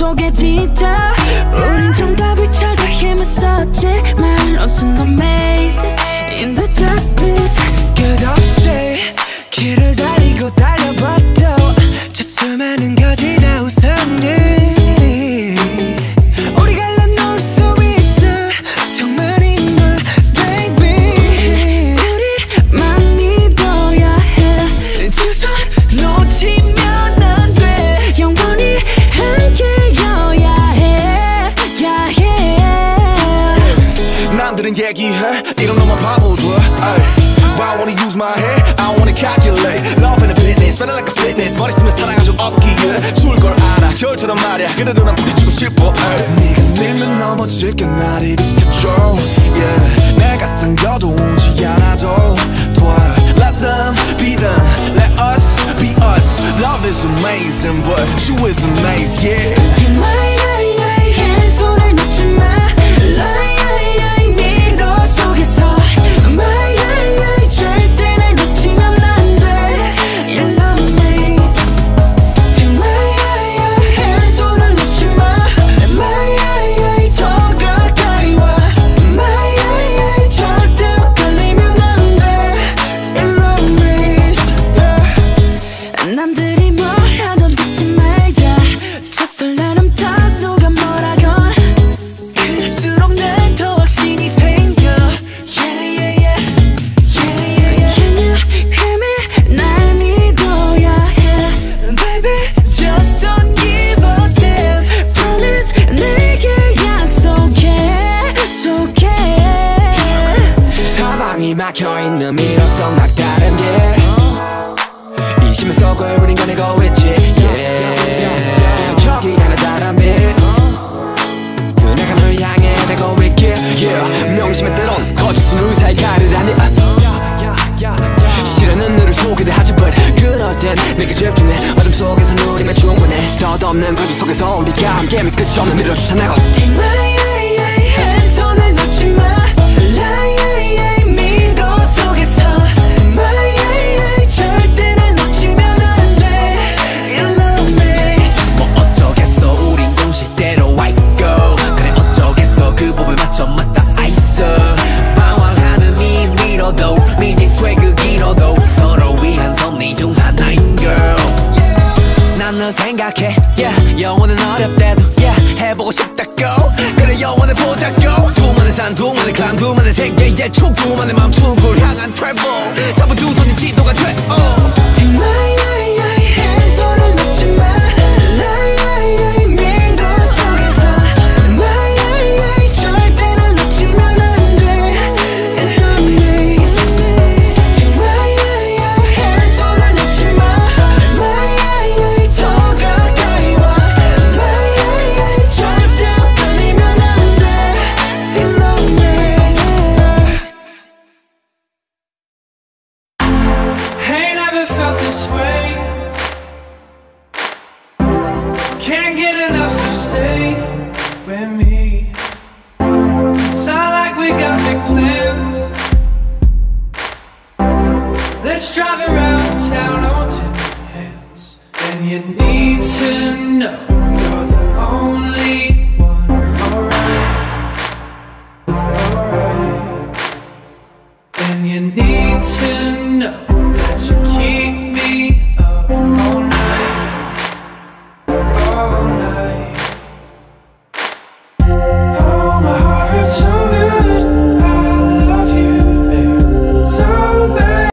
속에 진짜 우린 정답을 찾아 헤맸었지만 the maze In the darkness yeah. 남들은 얘기해 이런 놈만 바보들 ay. But I wanna use my head I wanna calculate Love and fitness Feeling like a fitness 머리 쓰면 사랑한 적 없기에 추울 걸 알아 겨울처럼 말야 그래도 난 부딪히고 싶어 ay. 네가 밀면 넘어질 게 날 일으켜줘 yeah. 내가 당겨도 오지 않아도 돼 Let them be them Let us be us Love is amazing but you is amazed yeah 막혀있는 미로성 막다른 길 이심의 속을 우린 꺼내고 있지. 명심의 때론 거짓은 의사의 가르라니. 실현은 너를 소개를 하지 but 그럴 땐 내게 집중해 어둠 속에서 누리면 충분해. 덧없는 거짓 속에서 우리가 함께 끝이 없는 미로 추천하고 해보고 싶다고. 그래 영원을 보자고. 두만의 산 두만의 클랑 두만의 세계의 촉 두만의 맘 축을 향한 travel. 잡은 두 손이 지도 can't get enough, so stay with me. It's not like we got big plans. Let's drive around town on ten hands. And you need to know You're the only one, alright. Alright. And you need to know